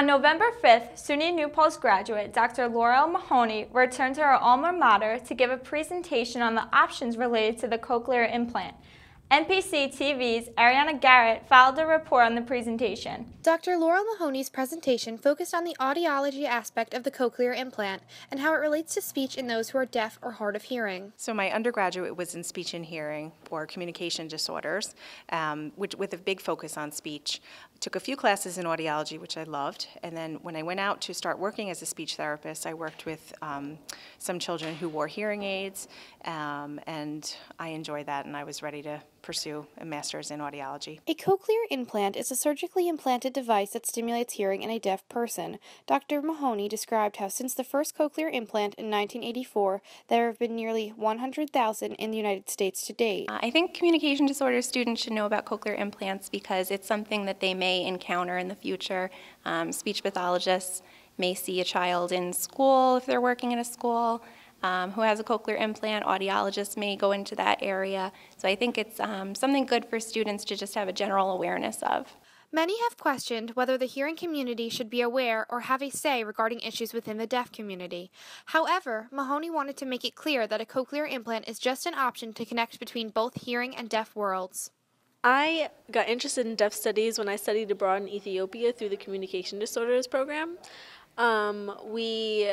On November 5th, SUNY New Paltz graduate Dr. Laurel Mahoney returned to her alma mater to give a presentation on the options related to the cochlear implant. NPC TV's Ariana Garrett filed a report on the presentation. Dr. Laurel Mahoney's presentation focused on the audiology aspect of the cochlear implant and how it relates to speech in those who are deaf or hard of hearing. So my undergraduate was in speech and hearing or communication disorders, um, which, with a big focus on speech. Took a few classes in audiology, which I loved, and then when I went out to start working as a speech therapist, I worked with um, some children who wore hearing aids, um, and I enjoyed that, and I was ready to pursue a master's in audiology. A cochlear implant is a surgically implanted device that stimulates hearing in a deaf person. Dr. Mahoney described how since the first cochlear implant in 1984, there have been nearly 100,000 in the United States to date. I think communication disorder students should know about cochlear implants because it's something that they may encounter in the future. Um, speech pathologists may see a child in school if they're working in a school um, who has a cochlear implant. Audiologists may go into that area. So I think it's um, something good for students to just have a general awareness of. Many have questioned whether the hearing community should be aware or have a say regarding issues within the deaf community. However, Mahoney wanted to make it clear that a cochlear implant is just an option to connect between both hearing and deaf worlds. I got interested in deaf studies when I studied abroad in Ethiopia through the Communication Disorders program. Um, we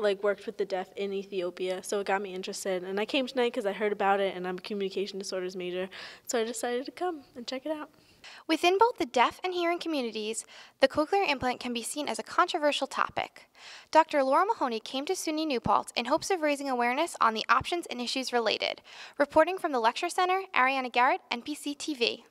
like worked with the deaf in Ethiopia, so it got me interested. And I came tonight because I heard about it, and I'm a communication disorders major, so I decided to come and check it out. Within both the deaf and hearing communities, the cochlear implant can be seen as a controversial topic. Dr. Laura Mahoney came to SUNY New Paltz in hopes of raising awareness on the options and issues related. Reporting from the Lecture Center, Ariana Garrett, NPC TV.